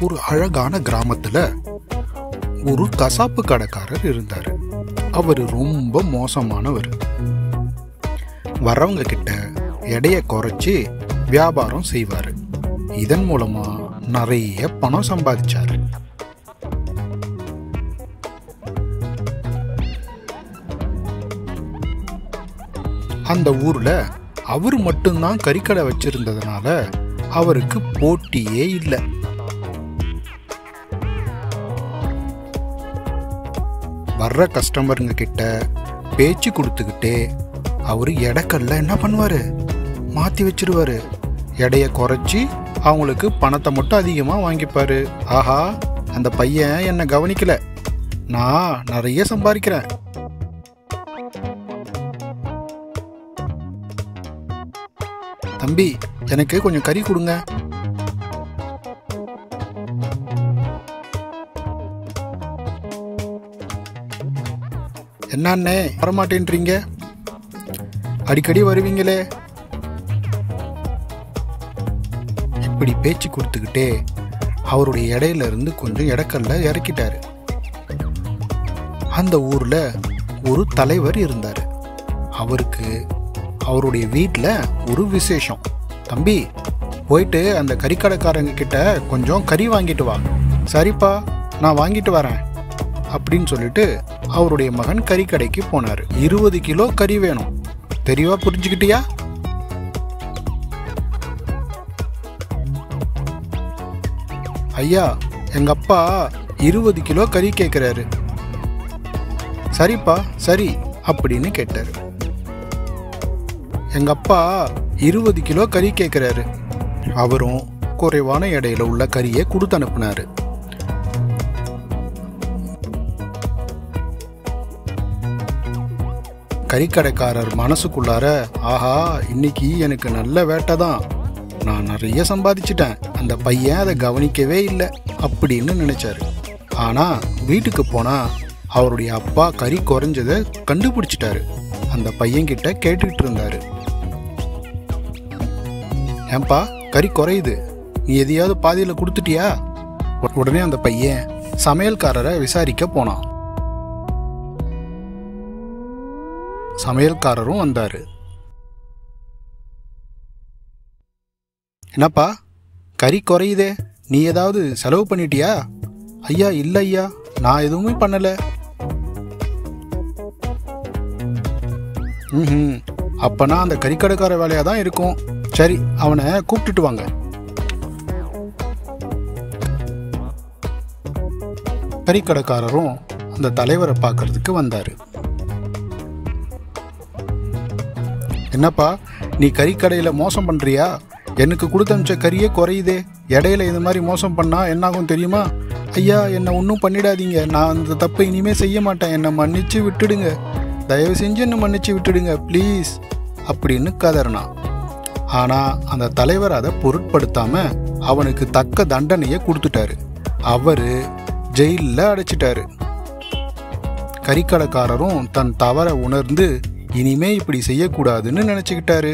ஒரு அழகான கிராமத்துல ஒரு கசாப்பு கடைக்காரர் இருந்தார். அவர் ரொம்ப மோசமானவர். வர்றவங்க கிட்ட எடையை குறைச்சி வியாபாரம் செய்வார். இதன் மூலமா நிறைய பணம் சம்பாதிச்சாரு. அந்த ஊர்ல அவர் மட்டும்தான் கறிக்கடை வச்சிருந்ததுனால அவருக்கு போட்டியே இல்லை. வர்ற கஸ்டமருங்க கிட்ட பேச்சு கொடுத்துக்கிட்டே அவர் எடைக்கல்ல என்ன பண்ணுவார்? மாற்றி வச்சிருவார். எடையை குறைச்சி அவங்களுக்கு பணத்தை மட்டும் அதிகமாக வாங்கிப்பார். ஆஹா அந்த பையன் என்னை கவனிக்கல. நான் நிறைய சம்பாதிக்கிறேன். தம்பி எனக்கு கொஞ்சம் கறி கொடுங்க. என்னண்ணே வரமாட்டேன்றீங்க? அடிக்கடி வருவீங்களே. இப்படி பேச்சு கொடுத்துக்கிட்டே அவருடைய இடையில இருந்து கொஞ்சம் இடக்கல்ல இறக்கிட்டாரு. அந்த ஊர்ல ஒரு தலைவர் இருந்தார். அவருக்கு அவருடைய வீட்டில் ஒரு விசேஷம். தம்பி போயிட்டு அந்த கறிக்கடைக்காரங்க கிட்ட கொஞ்சம் கறி வாங்கிட்டு வா. சரிப்பா நான் வாங்கிட்டு வரேன். அப்படின்னு சொல்லிட்டு அவருடைய மகன் கறிக்கடைக்கு போனார். இருபது கிலோ கறி வேணும். தெரியவா புரிஞ்சுக்கிட்டியா? ஐயா எங்க அப்பா இருபது கிலோ கறி கேட்குறாரு சரிப்பா சரி அப்படின்னு கேட்டார். எங்க அப்பா இருபது கிலோ கறி கேட்குறாரு அவரும் குறைவான எடையில உள்ள கறியை கொடுத்து அனுப்புனாரு. கறிக்கடைக்காரர் மனசுக்குள்ளார ஆஹா இன்னைக்கு எனக்கு நல்ல வேட்டை தான். நான் நிறைய சம்பாதிச்சிட்டேன். அந்த பையன் அதை கவனிக்கவே இல்லை அப்படின்னு நினைச்சாரு. ஆனா வீட்டுக்கு போனா அவருடைய அப்பா கறி குறைஞ்சதை கண்டுபிடிச்சிட்டாரு. அந்த பையன்கிட்ட கேட்டுக்கிட்டு இருந்தாரு. ஏன்பா கறி குறையுது. நீ எதையாவது பாதியில் கொடுத்துட்டியா? உடனே அந்த பையன் சமையல்காரரை விசாரிக்க போனான். சமையல்காரரும் வந்தார். என்னப்பா கறி குறையுதே நீ ஏதாவது செலவு பண்ணிட்டியா? ஐயா இல்லை ஐயா நான் எதுவுமே பண்ணலை. ம் அப்பனா அந்த கறிக்கடைக்கார வேலையாக தான் இருக்கும். சரி அவனை கூப்பிட்டுட்டு வாங்க. கறிக்கடைக்காரரும் அந்த தலைவரை பார்க்கறதுக்கு வந்தாரு. என்னப்பா நீ கறிக்கடையில் மோசம் பண்ணுறியா எனக்கு கொடுத்தமிச்ச கறியே குறையுதே. இடையில இந்த மாதிரி மோசம் பண்ணால் என்னாகும் தெரியுமா? ஐயா என்னை ஒன்றும் பண்ணிடாதீங்க. நான் அந்த தப்பை இனிமே செய்ய மாட்டேன். என்னை மன்னிச்சு விட்டுடுங்க. தயவு செஞ்சு என்னை மன்னிச்சு விட்டுடுங்க ப்ளீஸ் அப்படின்னு கதறினான் ஆனால் அந்த தலைவர் அதை பொருட்படுத்தாமல் அவனுக்கு தக்க தண்டனையை கொடுத்துட்டாரு. அவர் ஜெயிலில் அடைச்சிட்டாரு. கறிக்கடைக்காரரும் தன் தவறை உணர்ந்து இனிமே இப்படி செய்யக்கூடாதுன்னு நினச்சிக்கிட்டாரு.